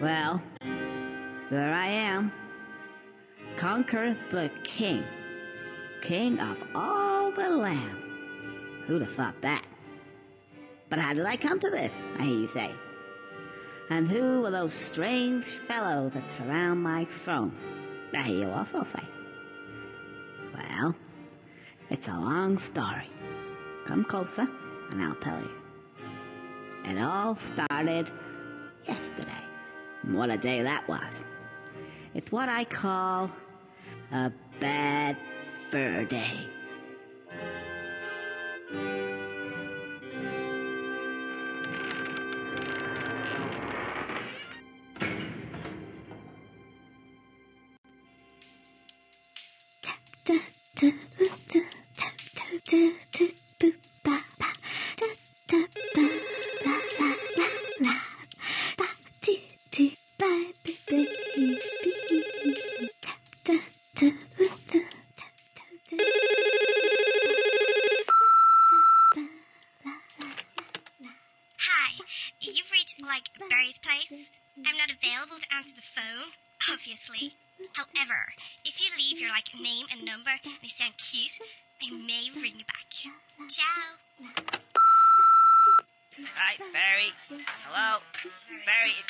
Well, there I am. Conker the king. King of all the land. Who'd have thought that? But how did I come to this, I hear you say? And who were those strange fellows that surround my throne? I hear you also say. Well, it's a long story. Come closer, and I'll tell you. It all started. What a day that was. It's what I call a bad fur day.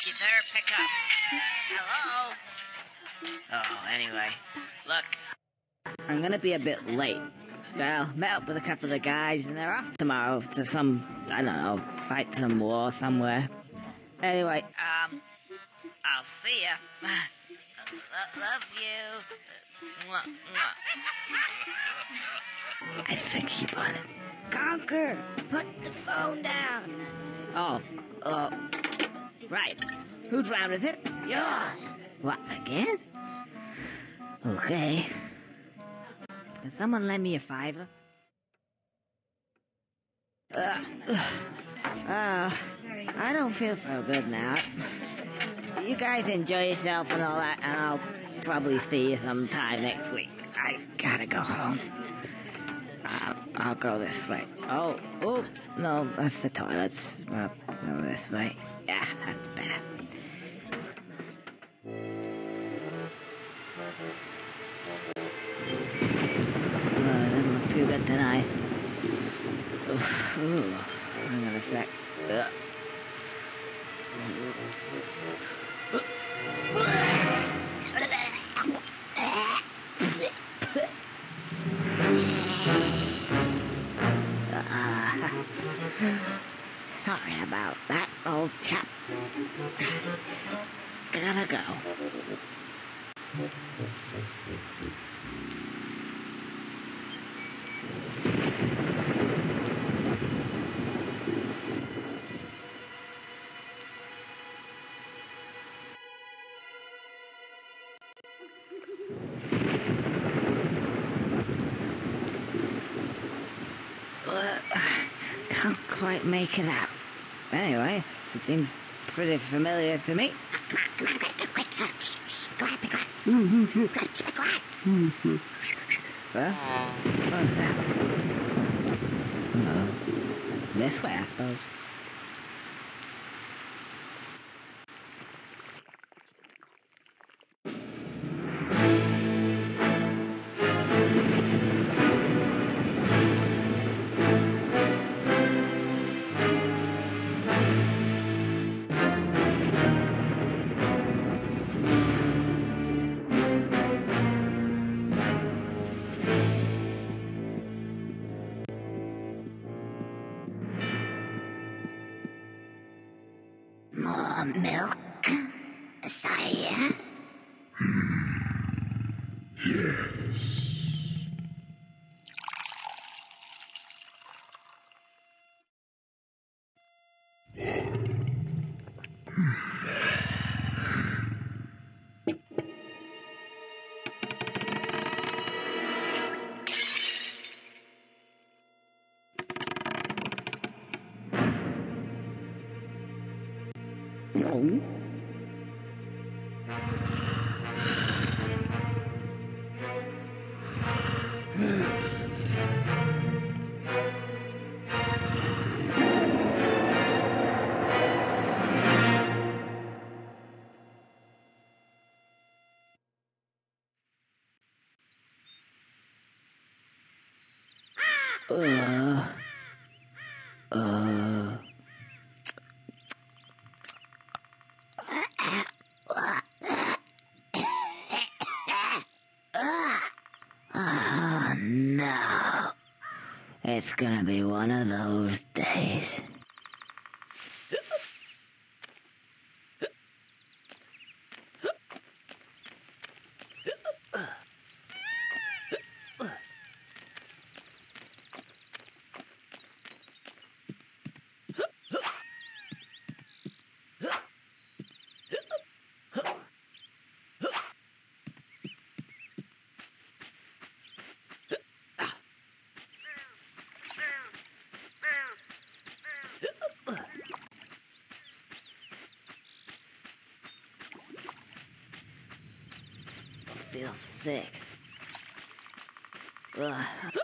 You better pick up. Hello? Oh, anyway. Look, I'm gonna be a bit late. Well, met up with a couple of the guys and they're off tomorrow to some, I don't know, fight some war somewhere. Anyway, um, I'll see ya. Lo- love you. Mwah, mwah. I think she won it. Conker! Put the phone down! Oh, uh, right. Whose round is it? Yours! What, again? Okay. Can someone lend me a fiver? Uh, uh, I don't feel so good now. You guys enjoy yourself and all that, and I'll probably see you sometime next week. I gotta go home. I'll, I'll go this way. Oh, oh, no, that's the toilets. Well, go this way. Yeah, that's better. Oh, it doesn't look too good tonight. Ooh, hang on a sec. Ugh. Can't quite make it out. Anyway, it seems pretty familiar to me. Well, what's that? No. This way, I suppose. No. Uh, uh. Oh no. It's gonna be one of those days. Feel sick. Ugh.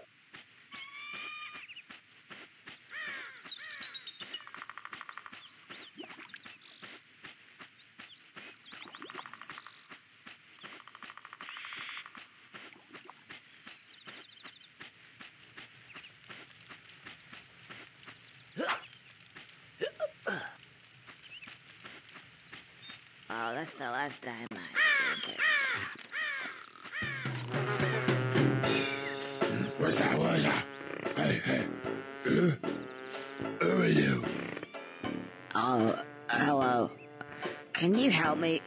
What's that? What's that? Hey, hey. Who? Who are you? Oh, hello. Can you help me?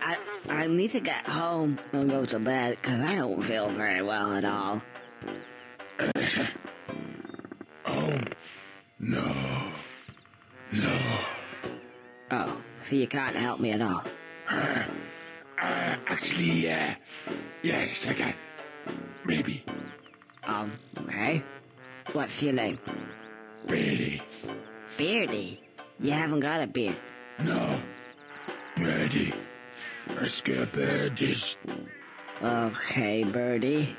I I need to get home and go to bed because I don't feel very well at all. Oh, no. No. Oh, so you can't help me at all. Uh, uh, actually, yeah. yes, I can. Maybe. Um, okay. What's your name? Ready? Beardy. You haven't got a beard. No. Ready. Let's get birdies. Okay, Birdy.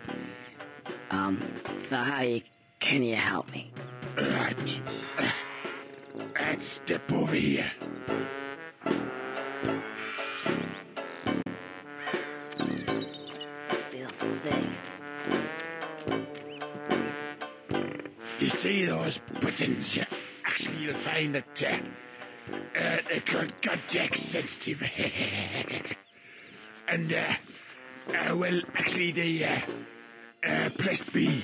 Um, so how you can you help me? Right. Let's step over here. See those buttons? Actually, you'll find that uh, uh, they're called context sensitive. and, uh, uh, well, actually, they uh, uh, press B.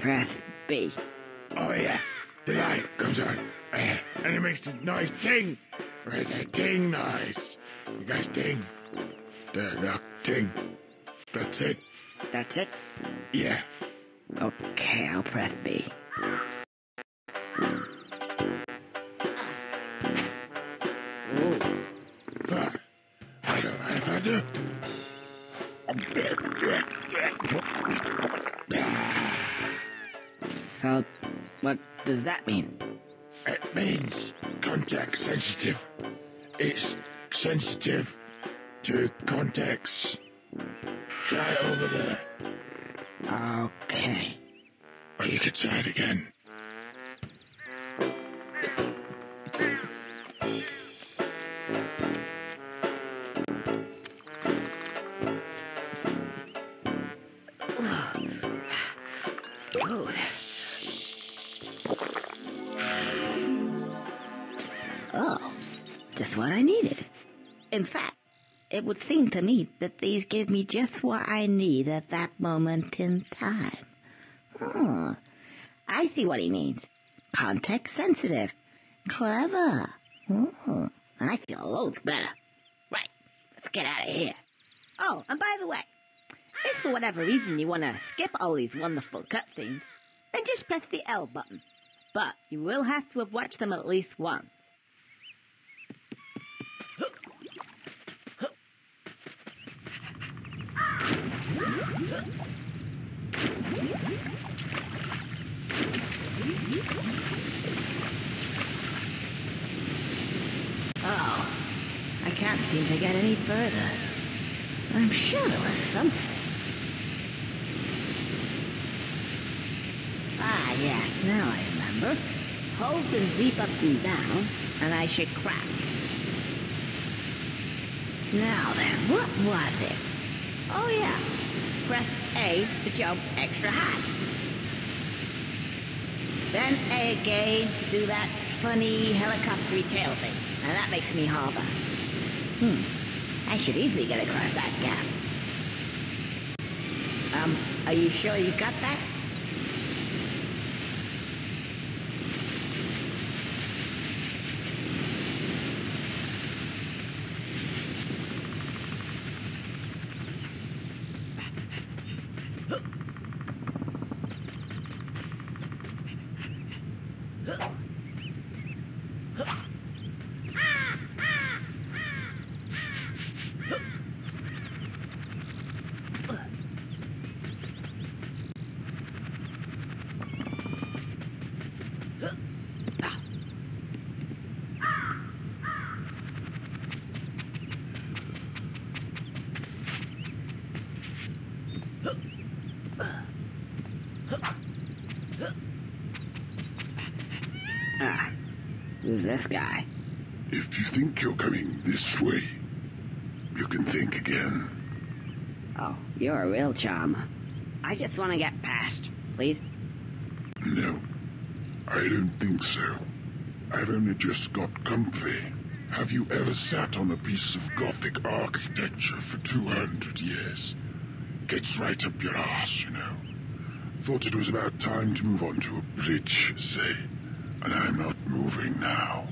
Press B. Oh, yeah. The light comes on. Uh, and it makes this nice ting. Right, a ting noise. You guys ting. The, the ting. That's it. That's it? Yeah. Okay, I'll press B. So, what does that mean? It means contact sensitive. It's sensitive to contacts. Try it over there. Okay. Or you could try it again. It would seem to me that these give me just what I need at that moment in time. Oh, I see what he means. Context sensitive. Clever. Oh, I feel loads better. Right, let's get out of here. Oh, and by the way, if for whatever reason you want to skip all these wonderful cutscenes, then just press the L button. But you will have to have watched them at least once. Oh, I can't seem to get any further. I'm sure there was something. Ah, yes, now I remember. Hold the up and down, and I should crack. Now then, what was it? Oh, yeah. Press A to jump extra high. Then A again to do that funny helicopter tail thing. Now that makes me hover. Hmm. I should easily get across that gap. Um, are you sure you got that? Ah, who's this guy? If you think you're coming this way, you can think again. Oh, you're a real charmer. I just want to get past, please. No, I don't think so. I've only just got comfy. Have you ever sat on a piece of Gothic architecture for 200 years? Gets right up your ass, you know. Thought it was about time to move on to a bridge, say. And I'm not moving now.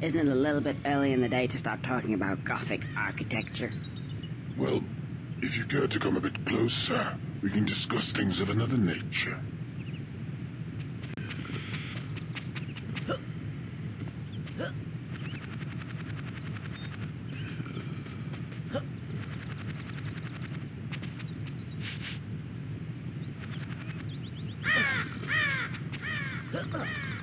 Isn't it a little bit early in the day to start talking about Gothic architecture? Well, if you care to come a bit closer, we can discuss things of another nature.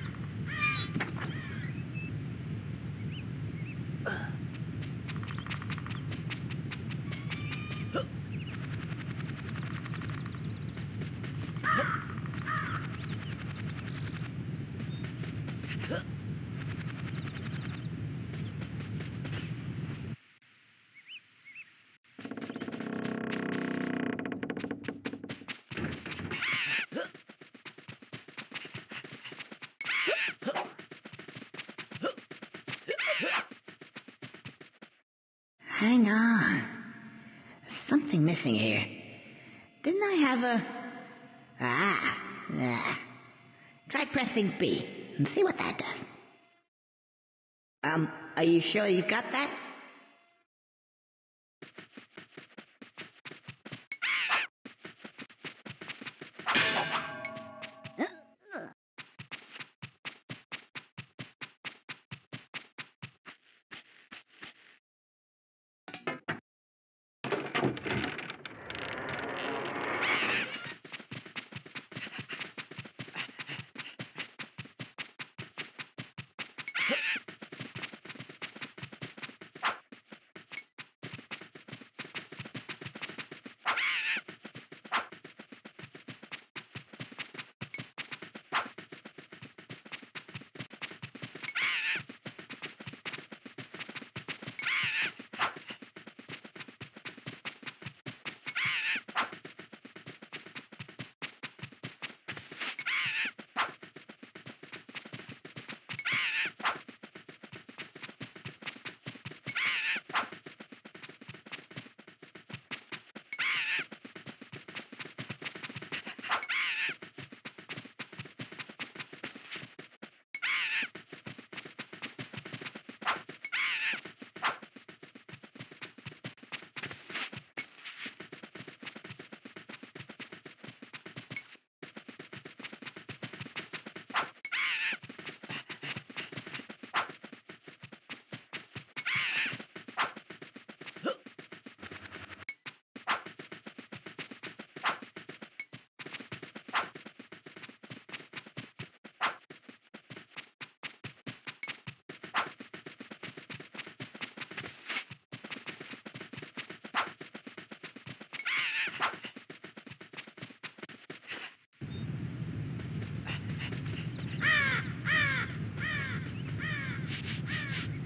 Hang on. There's something missing here. Didn't I have a... Ah, ah. Try pressing B and see what that does. Um, are you sure you've got that?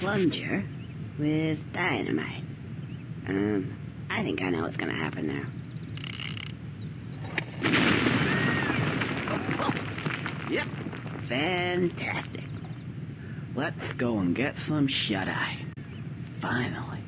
plunger with dynamite. Um, I think I know what's gonna happen now. Yep, fantastic. Let's go and get some shut-eye. Finally.